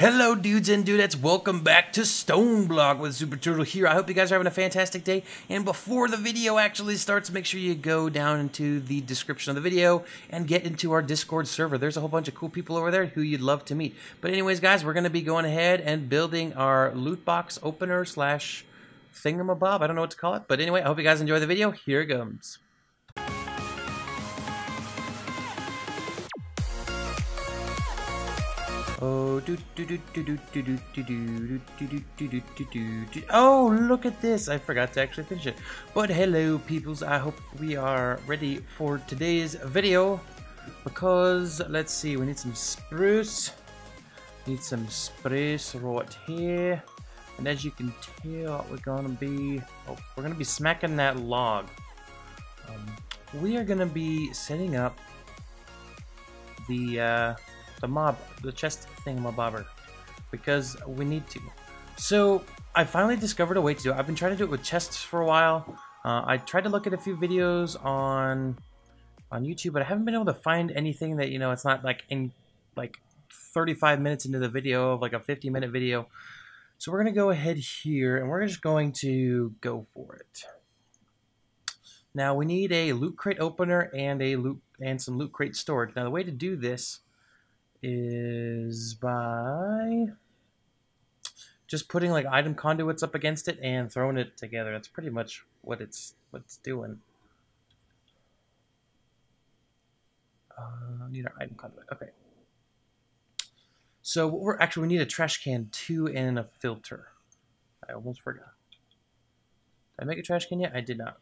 Hello, dudes and dudettes. Welcome back to Stoneblock with Super Turtle here. I hope you guys are having a fantastic day. And before the video actually starts, make sure you go down into the description of the video and get into our Discord server. There's a whole bunch of cool people over there who you'd love to meet. But anyways, guys, we're going to be going ahead and building our loot box opener slash thingamabob. I don't know what to call it. But anyway, I hope you guys enjoy the video. Here it comes. Oh, do do do do do do do do do do do do do do Oh, look at this! I forgot to actually finish it. But hello, peoples. I hope we are ready for today's video because let's see. We need some spruce. Need some spruce right here. And as you can tell, we're gonna be oh, we're gonna be smacking that log. Um, we are gonna be setting up the. Uh, the mob, the chest thingamabobber, because we need to. So I finally discovered a way to do it. I've been trying to do it with chests for a while. Uh, I tried to look at a few videos on on YouTube, but I haven't been able to find anything that you know it's not like in like 35 minutes into the video of like a 50 minute video. So we're gonna go ahead here and we're just going to go for it. Now we need a loot crate opener and a loot and some loot crate storage. Now the way to do this is by just putting like item conduits up against it and throwing it together. That's pretty much what it's what it's doing. Uh, need our item conduit. Okay. So we're actually we need a trash can too and a filter. I almost forgot. Did I make a trash can yet? I did not.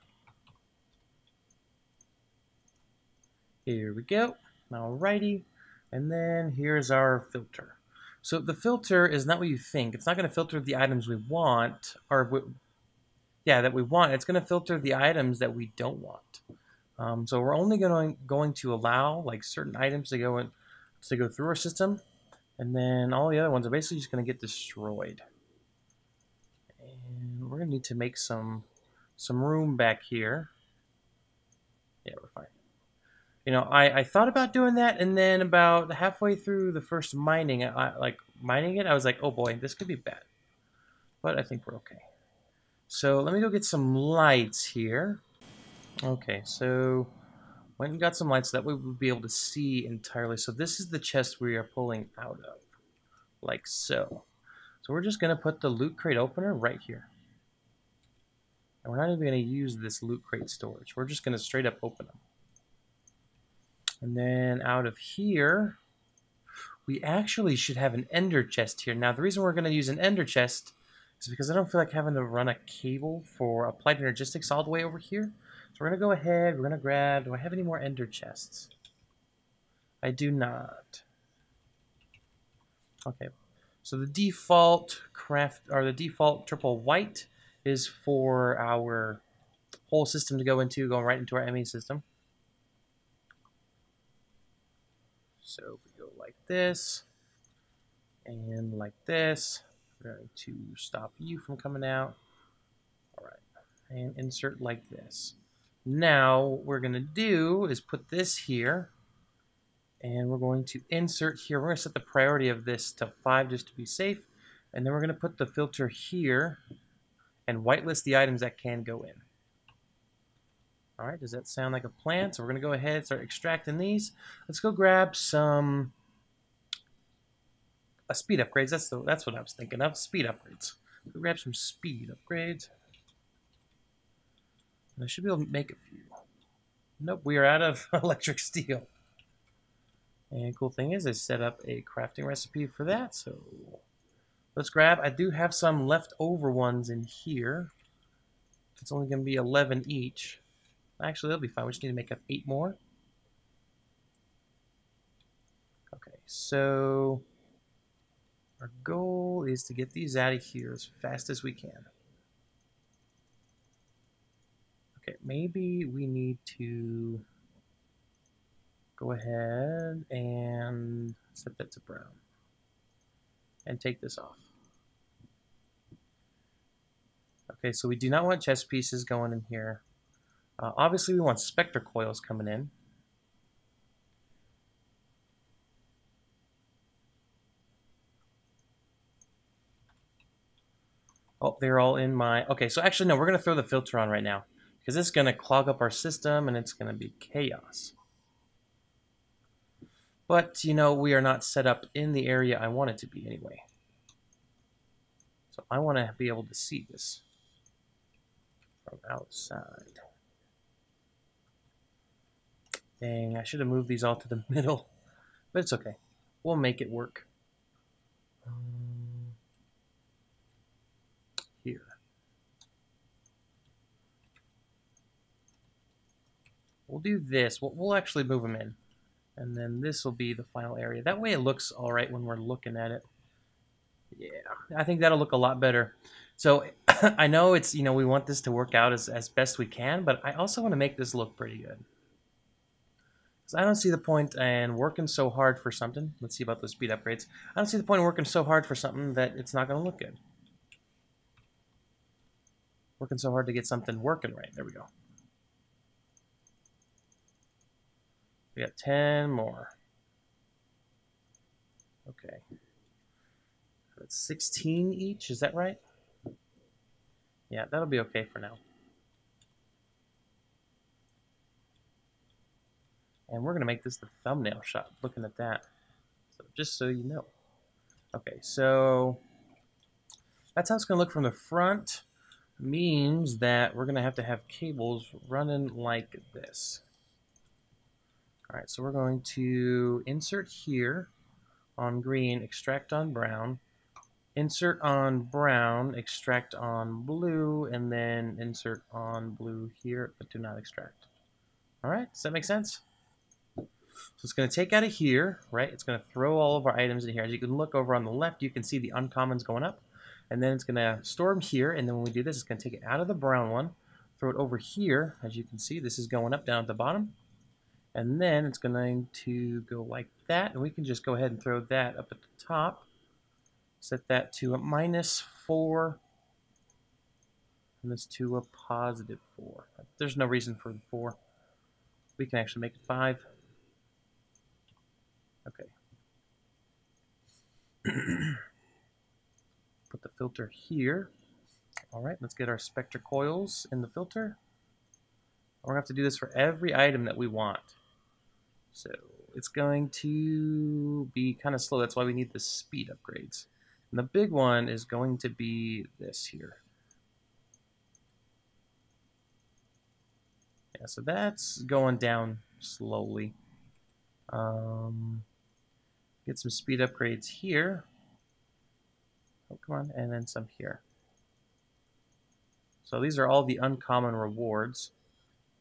Here we go. Alrighty. And then here's our filter. So the filter is not what you think. It's not going to filter the items we want, or yeah, that we want. It's going to filter the items that we don't want. Um, so we're only going going to allow like certain items to go in, to go through our system, and then all the other ones are basically just going to get destroyed. And we're going to need to make some some room back here. Yeah, we're fine you know, I, I thought about doing that, and then about halfway through the first mining, I, like mining it, I was like, oh boy, this could be bad. But I think we're okay. So let me go get some lights here. Okay, so went and got some lights so that way we'll be able to see entirely. So this is the chest we are pulling out of, like so. So we're just going to put the loot crate opener right here. And we're not even going to use this loot crate storage. We're just going to straight up open them. And then out of here, we actually should have an ender chest here. Now, the reason we're going to use an ender chest is because I don't feel like having to run a cable for applied energistics all the way over here. So we're going to go ahead, we're going to grab, do I have any more ender chests? I do not. Okay, so the default craft, or the default triple white is for our whole system to go into, going right into our ME system. So if we go like this and like this, we're going to stop you from coming out. All right, and insert like this. Now what we're going to do is put this here and we're going to insert here. We're going to set the priority of this to 5 just to be safe. And then we're going to put the filter here and whitelist the items that can go in. All right, does that sound like a plan? So we're going to go ahead and start extracting these. Let's go grab some uh, speed upgrades. That's the, that's what I was thinking of, speed upgrades. Go grab some speed upgrades. And I should be able to make a few. Nope, we are out of electric steel. And cool thing is I set up a crafting recipe for that, so let's grab, I do have some leftover ones in here. It's only going to be 11 each. Actually, that'll be fine. We just need to make up eight more. Okay, so our goal is to get these out of here as fast as we can. Okay, maybe we need to go ahead and set that to brown and take this off. Okay, so we do not want chess pieces going in here. Uh, obviously, we want spectre coils coming in. Oh, they're all in my... Okay, so actually, no, we're going to throw the filter on right now. Because this is going to clog up our system, and it's going to be chaos. But, you know, we are not set up in the area I want it to be anyway. So I want to be able to see this from outside. Dang, I should have moved these all to the middle. But it's okay. We'll make it work. Um, here. We'll do this. We'll, we'll actually move them in. And then this will be the final area. That way it looks all right when we're looking at it. Yeah, I think that'll look a lot better. So I know it's, you know, we want this to work out as, as best we can, but I also want to make this look pretty good. Because I don't see the point in working so hard for something. Let's see about those speed upgrades. I don't see the point in working so hard for something that it's not going to look good. Working so hard to get something working right. There we go. We got 10 more. Okay. That's 16 each, is that right? Yeah, that'll be okay for now. And we're going to make this the thumbnail shot, looking at that. So just so you know. Okay, so that's how it's going to look from the front. Means that we're going to have to have cables running like this. All right, so we're going to insert here on green, extract on brown, insert on brown, extract on blue, and then insert on blue here, but do not extract. All right, does that make sense? So it's going to take out of here, right? It's going to throw all of our items in here. As you can look over on the left, you can see the uncommons going up. And then it's going to store them here. And then when we do this, it's going to take it out of the brown one, throw it over here. As you can see, this is going up down at the bottom. And then it's going to go like that. And we can just go ahead and throw that up at the top. Set that to a minus 4. And this to a positive 4. There's no reason for the 4. We can actually make it 5. Okay. Put the filter here. All right, let's get our spectre coils in the filter. We're going to have to do this for every item that we want. So it's going to be kind of slow. That's why we need the speed upgrades. And the big one is going to be this here. Yeah, so that's going down slowly. Um, Get some speed upgrades here. Oh, come on, and then some here. So these are all the uncommon rewards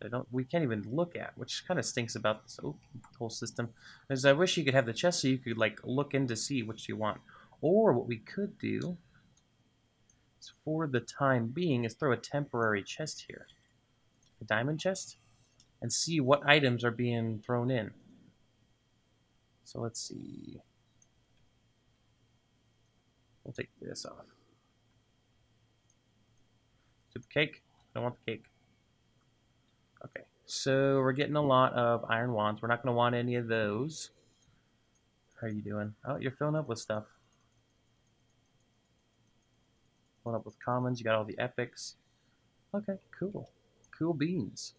that don't we can't even look at, which kind of stinks about this oh, whole system. Is I wish you could have the chest so you could like look in to see what you want. Or what we could do is for the time being is throw a temporary chest here. A diamond chest. And see what items are being thrown in. So let's see. We'll take this off. Soup cake? I don't want the cake. Okay, so we're getting a lot of iron wands. We're not going to want any of those. How are you doing? Oh, you're filling up with stuff. Filling up with commons. You got all the epics. Okay, cool. Cool beans.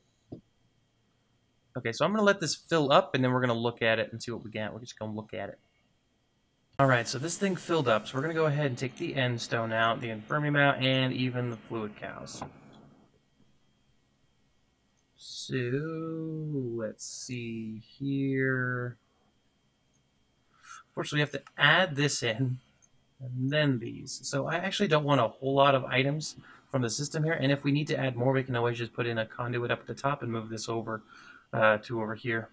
Okay, so I'm going to let this fill up, and then we're going to look at it and see what we get. We're just going to look at it. Alright, so this thing filled up, so we're going to go ahead and take the end stone out, the inferium out, and even the fluid cows. So, let's see here. Of course, we have to add this in, and then these. So I actually don't want a whole lot of items from the system here, and if we need to add more, we can always just put in a conduit up at the top and move this over uh, to over here.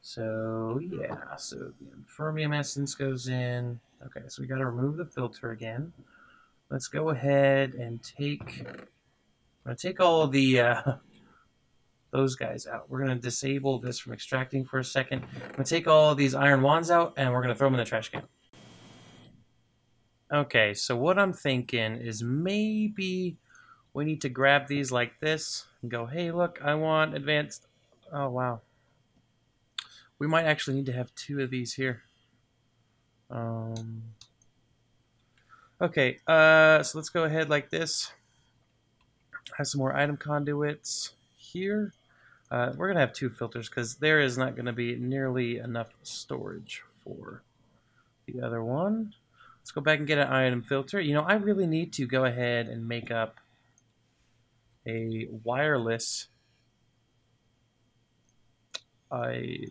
So yeah, so the Inferium essence goes in. Okay, so we got to remove the filter again. Let's go ahead and take. I'm gonna take all the uh, those guys out. We're gonna disable this from extracting for a second. I'm gonna take all these iron wands out, and we're gonna throw them in the trash can. Okay, so what I'm thinking is maybe we need to grab these like this and go, hey, look, I want advanced. Oh, wow. We might actually need to have two of these here. Um, Okay, uh, so let's go ahead like this. Have some more item conduits here. Uh, we're going to have two filters because there is not going to be nearly enough storage for the other one. Let's go back and get an item filter. You know, I really need to go ahead and make up a wireless. I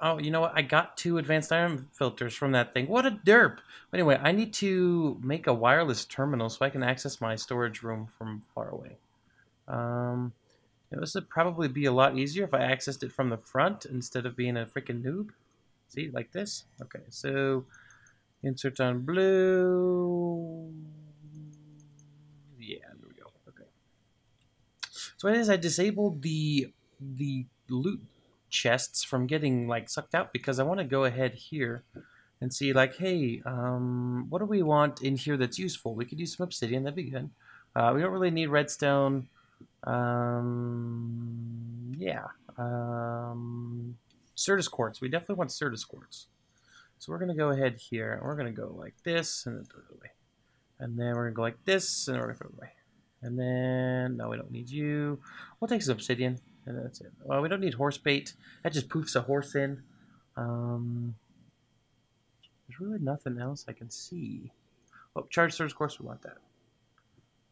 oh, you know what? I got two advanced item filters from that thing. What a derp! Anyway, I need to make a wireless terminal so I can access my storage room from far away. Um, you know, this would probably be a lot easier if I accessed it from the front instead of being a freaking noob. See, like this? Okay, so insert on blue. Yeah, there we go. Okay. So what it is, I disabled the the loot chests from getting like sucked out because I want to go ahead here and see like, hey, um, what do we want in here that's useful? We could use some obsidian, that'd be good. Uh, we don't really need redstone. Um, yeah. Um, Certus quartz. We definitely want Certus quartz. So we're going to go ahead here, and we're going to go like this, and then throw it away. And then we're going to go like this, and we're going to throw it away. And then, no, we don't need you. We'll take some obsidian, and that's it. Well, we don't need horse bait. That just poofs a horse in. Um, there's really nothing else I can see. Oh, charge surge, of course we want that.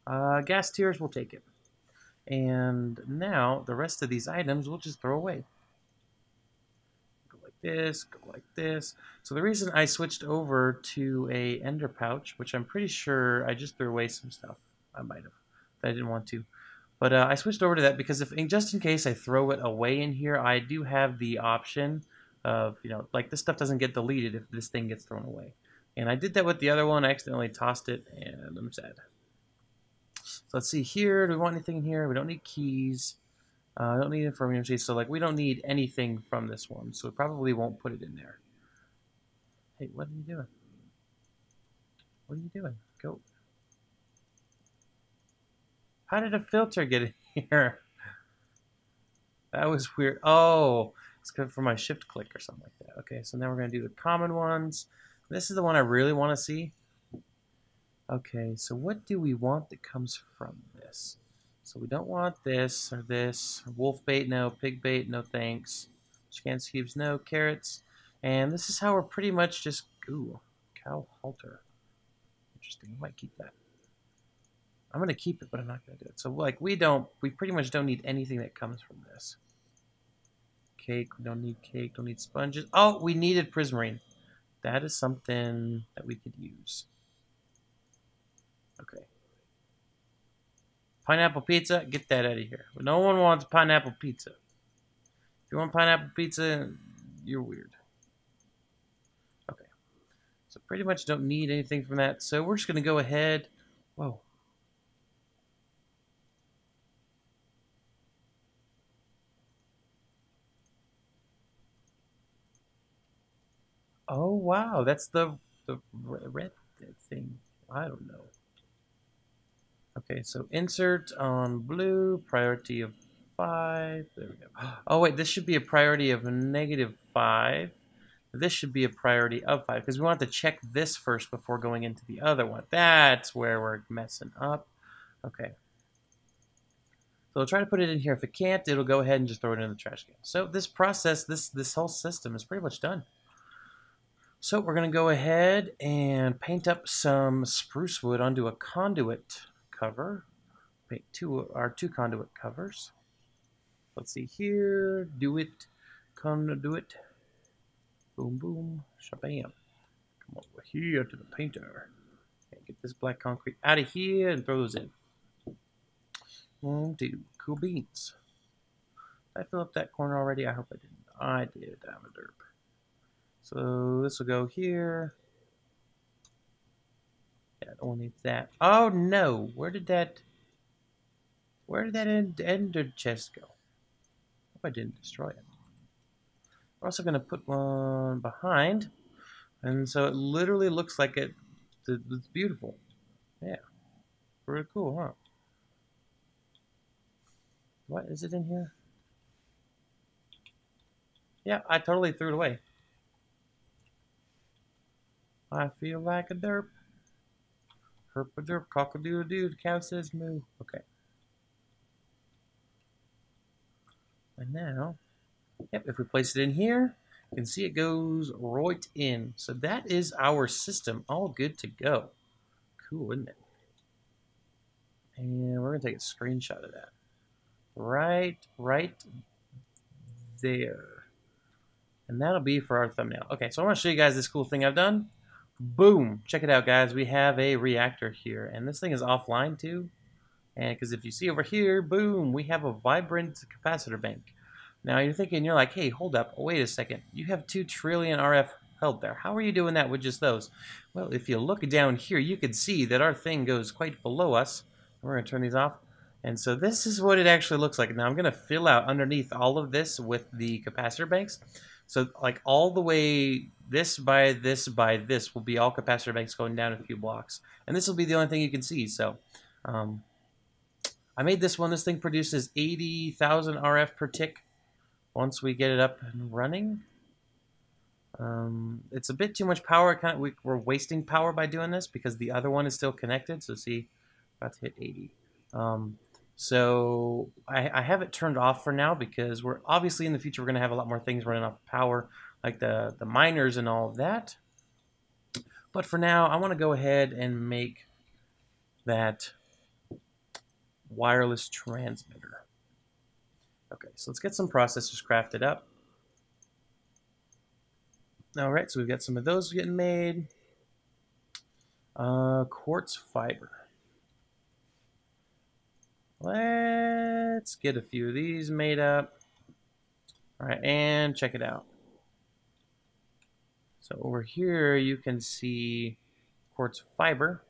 Uh, gas tiers, we'll take it. And now the rest of these items we'll just throw away. Go like this, go like this. So the reason I switched over to a ender pouch, which I'm pretty sure I just threw away some stuff. I might have. I didn't want to. But uh, I switched over to that because if in just in case I throw it away in here, I do have the option of, you know, like this stuff doesn't get deleted if this thing gets thrown away. And I did that with the other one. I accidentally tossed it, and I'm sad. So let's see here. Do we want anything here? We don't need keys. Uh, I don't need information. So like we don't need anything from this one. So we probably won't put it in there. Hey, what are you doing? What are you doing? Go. How did a filter get in here? That was weird. Oh, it's good for my shift click or something like that. Okay, so now we're going to do the common ones. This is the one I really want to see. Okay, so what do we want that comes from this? So we don't want this or this. Wolf bait, no. Pig bait, no thanks. Chance cubes, no. Carrots. And this is how we're pretty much just... Ooh, cow halter. Interesting. I might keep that. I'm going to keep it, but I'm not going to do it. So, like, we don't... We pretty much don't need anything that comes from this. Cake. We don't need cake. Don't need sponges. Oh, we needed prismarine. That is something that we could use. Okay. Pineapple pizza, get that out of here. No one wants pineapple pizza. If you want pineapple pizza, you're weird. Okay. So pretty much don't need anything from that. So we're just going to go ahead. Whoa. Oh, wow. That's the, the red thing. I don't know. Okay, so insert on blue, priority of 5. There we go. Oh, wait, this should be a priority of negative 5. This should be a priority of 5, because we want to check this first before going into the other one. That's where we're messing up. Okay. So we'll try to put it in here. If it can't, it'll go ahead and just throw it in the trash can. So this process, this, this whole system is pretty much done. So we're going to go ahead and paint up some spruce wood onto a conduit cover. Paint two our two conduit covers. Let's see here. Do it. Conduit. Boom boom. Shabam. Come over here to the painter. And get this black concrete out of here and throw those in. One, two. Cool beans. Did I fill up that corner already? I hope I didn't. I did. I'm a derp. So this will go here. Yeah, I don't need that. Oh no! Where did that... Where did that end, ender chest go? Hope I didn't destroy it. We're also going to put one behind. And so it literally looks like it, it's beautiful. Yeah. Pretty cool, huh? What, is it in here? Yeah, I totally threw it away. I feel like a derp. Herpader, cockadoodle doo, the cow says moo. Okay. And now, yep, if we place it in here, you can see it goes right in. So that is our system, all good to go. Cool, isn't it? And we're going to take a screenshot of that. Right, right there. And that'll be for our thumbnail. Okay, so I want to show you guys this cool thing I've done. Boom! Check it out, guys. We have a reactor here. And this thing is offline, too. And because if you see over here, boom, we have a vibrant capacitor bank. Now you're thinking, you're like, hey, hold up, wait a second. You have 2 trillion RF held there. How are you doing that with just those? Well, if you look down here, you can see that our thing goes quite below us. We're going to turn these off. And so this is what it actually looks like. Now I'm going to fill out underneath all of this with the capacitor banks. So like all the way this by this by this will be all capacitor banks going down a few blocks. And this will be the only thing you can see. So um, I made this one. This thing produces 80,000 RF per tick once we get it up and running. Um, it's a bit too much power. Kind of, we, are wasting power by doing this because the other one is still connected. So see, about to hit 80. Um, so I, I, have it turned off for now because we're obviously in the future we're going to have a lot more things running off power, like the the miners and all of that. But for now, I want to go ahead and make that wireless transmitter. Okay, so let's get some processors crafted up. All right, so we've got some of those getting made. Uh, quartz fiber. Let's get a few of these made up. All right, and check it out. So over here, you can see quartz fiber,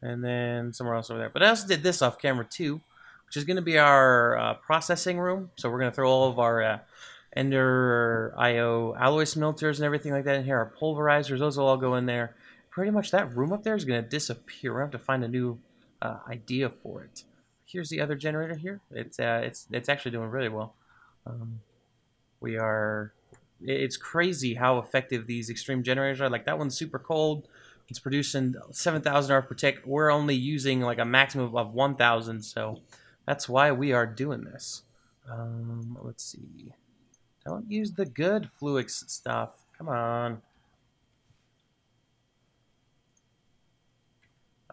and then somewhere else over there. But I also did this off camera too, which is going to be our uh, processing room. So we're going to throw all of our uh, Ender IO alloy smelters and everything like that in here. Our pulverizers, those will all go in there. Pretty much that room up there is going to disappear. we have to find a new uh, idea for it. Here's the other generator here. It's uh, it's it's actually doing really well. Um, we are. It's crazy how effective these extreme generators are. Like that one's super cold. It's producing 7,000 RF per tick. We're only using like a maximum of 1,000, so that's why we are doing this. Um, let's see. Don't use the good Fluix stuff. Come on.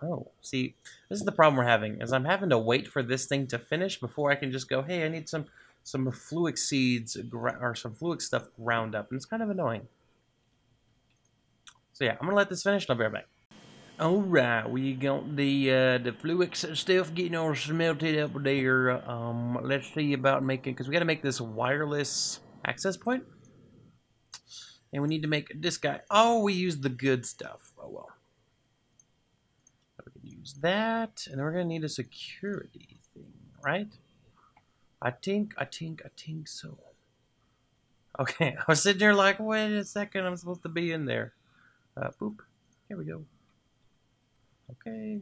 Oh, see, this is the problem we're having, is I'm having to wait for this thing to finish before I can just go, hey, I need some some Fluix seeds or some Fluix stuff ground up, and it's kind of annoying. So yeah, I'm gonna let this finish, and I'll be right back. Alright, we got the uh, the Fluix stuff getting all smelted up there. Um, let's see about making, because we got to make this wireless access point. And we need to make this guy. Oh, we use the good stuff. Oh, well. We can use that. And then we're to need a security thing, right? I think, I think, I think so. Okay, I was sitting there like, wait a second, I'm supposed to be in there. Uh, boop. Here we go. Okay.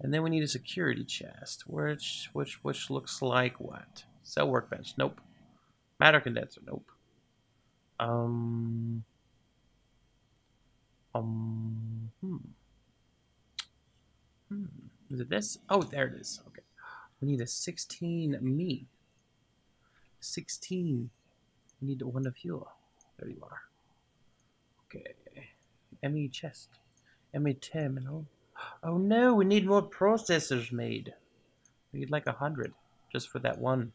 And then we need a security chest, which which which looks like what? Cell workbench. Nope. Matter condenser. Nope. Um. Um. Hmm. Hmm. Is it this? Oh, there it is. Okay. We need a 16 me. 16. We need one of you. There you are. Okay. ME chest. ME terminal. Oh no, we need more processors made. We need like a hundred just for that one.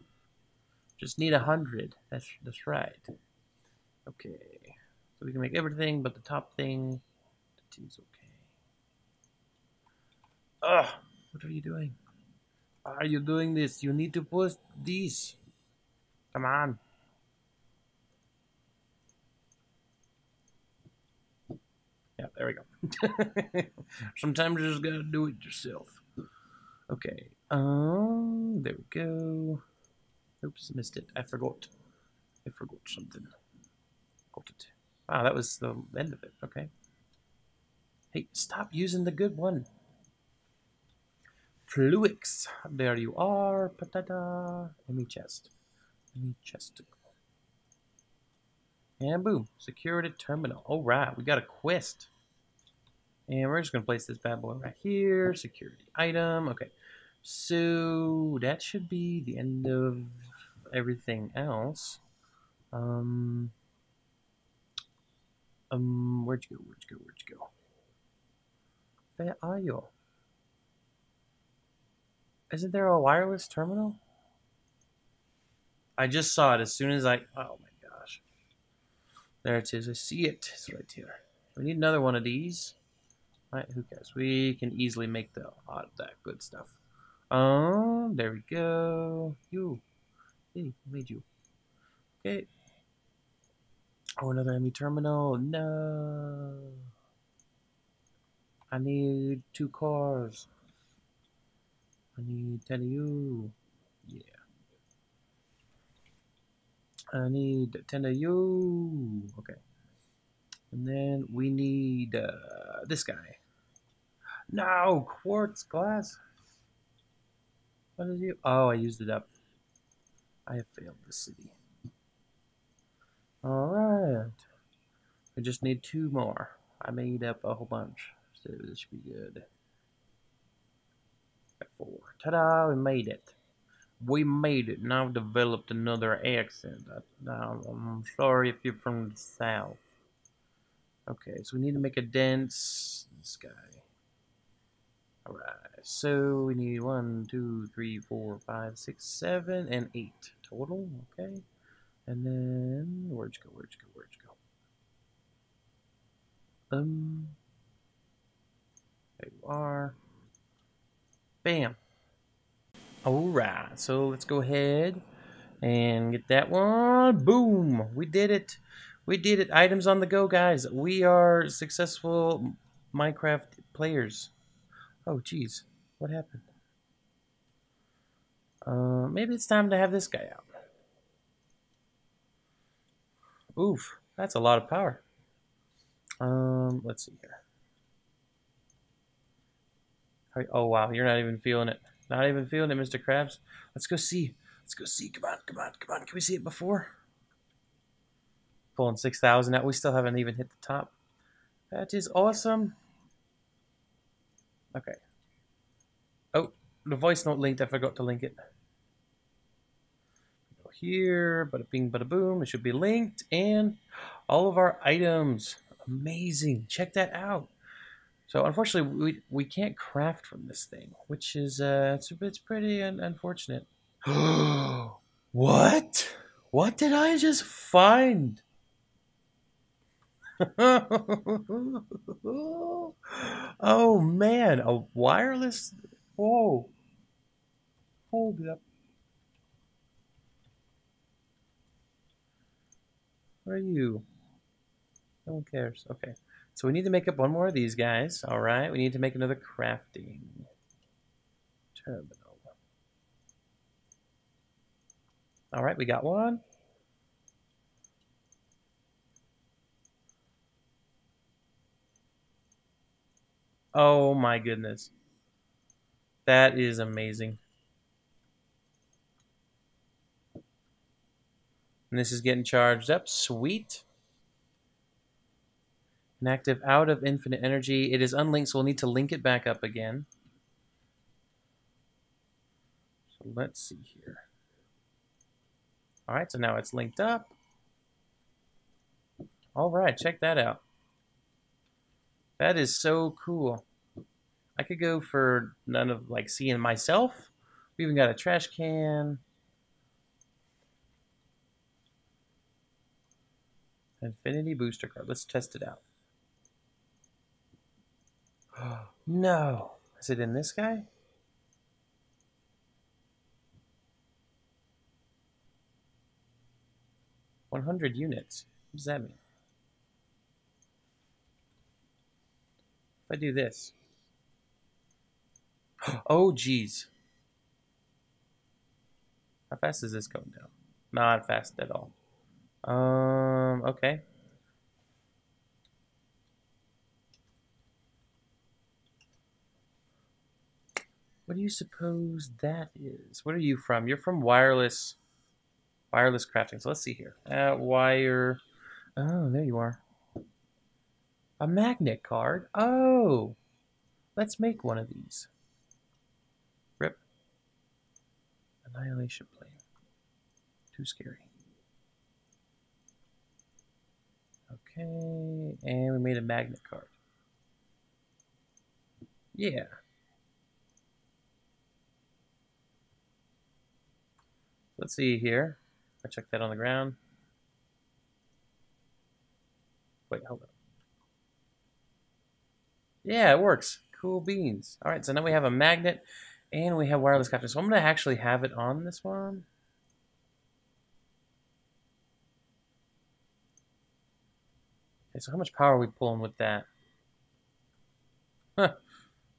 Just need a hundred. That's that's right. Okay. So we can make everything but the top thing. The okay. Ugh! What are you doing? Are you doing this? You need to push these. Come on. Yeah, there we go. Sometimes you just gotta do it yourself. Okay. Um, there we go. Oops, missed it. I forgot. I forgot something. Got it. Wow, that was the end of it. Okay. Hey, stop using the good one. Fluix. There you are. Patata. ME chest. ME chest. And boom. Security terminal. Alright, we got a quest. And we're just going to place this bad boy right here. Security item. Okay. So that should be the end of everything else. Um, um, where'd you go? Where'd you go? Where'd you go? Where are you? Isn't there a wireless terminal? I just saw it as soon as I. Oh my gosh. There it is. I see it. It's right here. We need another one of these. Alright, who cares? We can easily make the of that good stuff. Um, there we go. You. Hey, made you. Okay. Oh, another ME terminal. No. I need two cars. I need 10 of you. Yeah. I need 10 of you. Okay. And then we need uh, this guy. No, quartz glass. What is you? Oh, I used it up. I have failed the city. Alright. We just need two more. I made up a whole bunch. So this should be good. Four. Ta-da, we made it. We made it. Now developed another accent. Now, I'm sorry if you're from the south. Okay, so we need to make a dense this guy. Alright, so we need one, two, three, four, five, six, seven, and eight total. Okay. And then where'd you go? Where'd you go? Where'd you go? Um there you are. Bam. Alright, so let's go ahead and get that one. Boom! We did it. We did it. Items on the go, guys. We are successful Minecraft players. Oh, jeez. What happened? Uh, maybe it's time to have this guy out. Oof, that's a lot of power. Um, let's see here. Oh, wow, you're not even feeling it. Not even feeling it, Mr. Krabs. Let's go see. Let's go see. Come on, come on, come on. Can we see it before? Pulling 6,000 out. We still haven't even hit the top. That is awesome. Okay. Oh, the voice note linked. I forgot to link it. Go here. Bada bing, bada boom. It should be linked. And all of our items. Amazing. Check that out. So unfortunately, we we can't craft from this thing, which is uh, it's it's pretty un- unfortunate. what? What did I just find? oh man, a wireless. Whoa! Hold up. Where are you? No one cares. Okay. So we need to make up one more of these guys. All right. We need to make another crafting terminal. All right. We got one. Oh my goodness. That is amazing. And this is getting charged up. Sweet. Inactive out of infinite energy. It is unlinked, so we'll need to link it back up again. So let's see here. All right, so now it's linked up. All right, check that out. That is so cool. I could go for none of like seeing myself. We even got a trash can. Infinity booster card. Let's test it out. No. Is it in this guy? One hundred units. What does that mean? If I do this. Oh, geez. How fast is this going down? Not fast at all. Um, okay. What do you suppose that is? What are you from? You're from wireless wireless crafting. So let's see here. Uh, wire. Oh, there you are. A magnet card? Oh! Let's make one of these. Rip. Annihilation Plane. Too scary. Okay, and we made a magnet card. Yeah. Let's see here. I check that on the ground. Wait, hold on. Yeah, it works. Cool beans. All right, so now we have a magnet and we have wireless capture. So I'm going to actually have it on this one. Okay, so how much power are we pulling with that? Huh,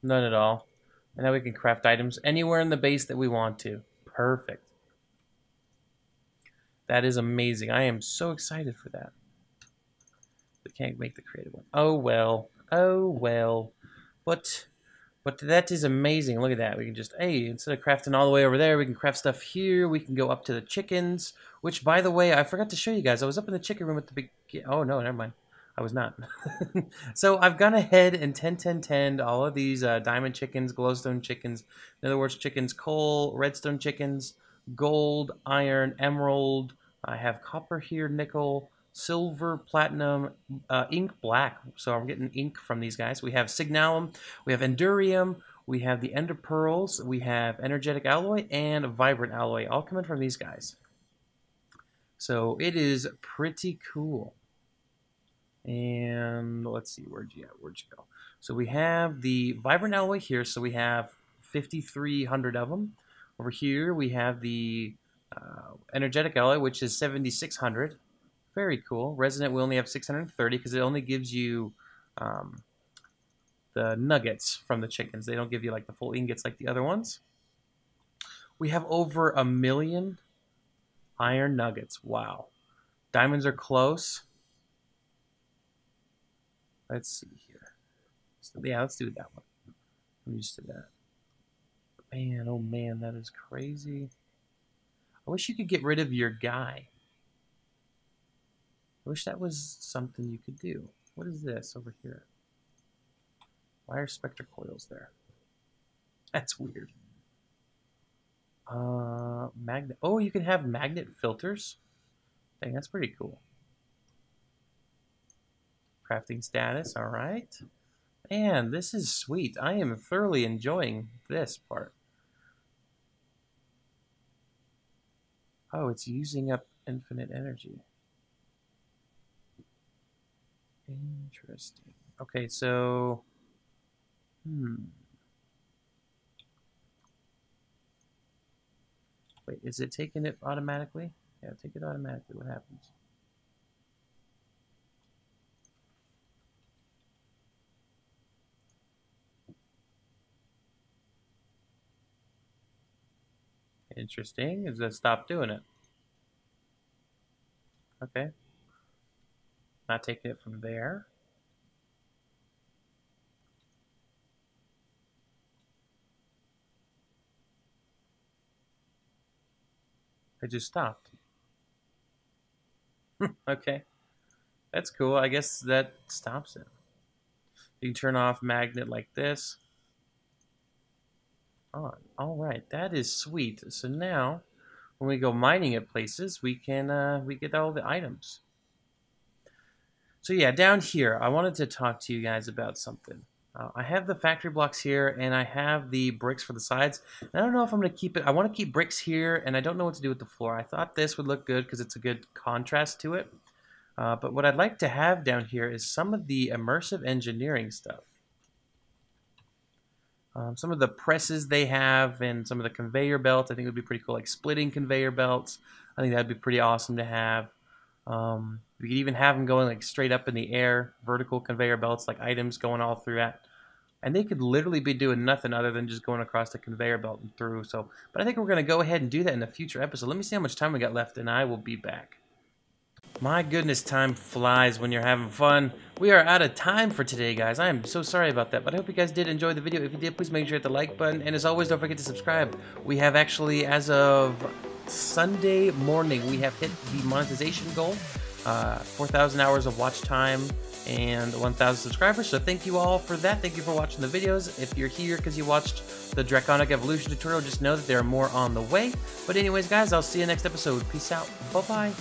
none at all. And now we can craft items anywhere in the base that we want to. Perfect. That is amazing. I am so excited for that. We can't make the creative one. Oh well. Oh well. But but that is amazing. Look at that. We can just, hey, instead of crafting all the way over there, we can craft stuff here. We can go up to the chickens, which, by the way, I forgot to show you guys. I was up in the chicken room at the big... Oh, no, never mind. I was not. so I've gone ahead and 10, 10, 10 all of these uh, diamond chickens, glowstone chickens, in other words, chickens, coal, redstone chickens, gold, iron, emerald. I have copper here, nickel, silver, platinum, uh, ink black. So I'm getting ink from these guys. We have signalum, we have enderium, we have the ender pearls, we have energetic alloy, and vibrant alloy, all coming from these guys. So it is pretty cool. And let's see, where'd you, where'd you go? So we have the vibrant alloy here. So we have 5,300 of them. Over here we have the uh, energetic alloy, which is 7,600. Very cool. Resonant we only have 630 because it only gives you um, the nuggets from the chickens. They don't give you like the full ingots like the other ones. We have over a million iron nuggets. Wow. Diamonds are close. Let's see here. So, yeah, let's do that one. I'm used to that. Man, oh man, that is crazy. I wish you could get rid of your guy. I wish that was something you could do. What is this over here? Why are spectre coils there? That's weird. Uh, magnet. Oh, you can have magnet filters. Dang, that's pretty cool. Crafting status, all right. Man, this is sweet. I am thoroughly enjoying this part. Oh, it's using up infinite energy. Interesting. Okay, so... Hmm. Wait, is it taking it automatically? Yeah, take it automatically. What happens? Interesting. Is that stop doing it? Okay. Not taking it from there. I just stopped. okay. That's cool. I guess that stops it. You can turn off magnet like this on. All right, that is sweet. So now, when we go mining at places, we can uh, we get all the items. So yeah, down here, I wanted to talk to you guys about something. Uh, I have the factory blocks here, and I have the bricks for the sides. And I don't know if I'm going to keep it. I want to keep bricks here, and I don't know what to do with the floor. I thought this would look good because it's a good contrast to it. Uh, but what I'd like to have down here is some of the immersive engineering stuff. Um, some of the presses they have and some of the conveyor belts, I think would be pretty cool. Like splitting conveyor belts, I think that'd be pretty awesome to have. Um, we could even have them going like straight up in the air, vertical conveyor belts, like items going all through that. And they could literally be doing nothing other than just going across the conveyor belt and through. So, but I think we're going to go ahead and do that in a future episode. Let me see how much time we got left, and I will be back. My goodness, time flies when you're having fun. We are out of time for today, guys. I am so sorry about that, but I hope you guys did enjoy the video. If you did, please make sure to hit the like button. And as always, don't forget to subscribe. We have actually, as of Sunday morning, we have hit the monetization goal. Uh, 4,000 hours of watch time and 1,000 subscribers. So thank you all for that. Thank you for watching the videos. If you're here because you watched the Draconic Evolution tutorial, just know that there are more on the way. But anyways, guys, I'll see you next episode. Peace out. Bye-bye.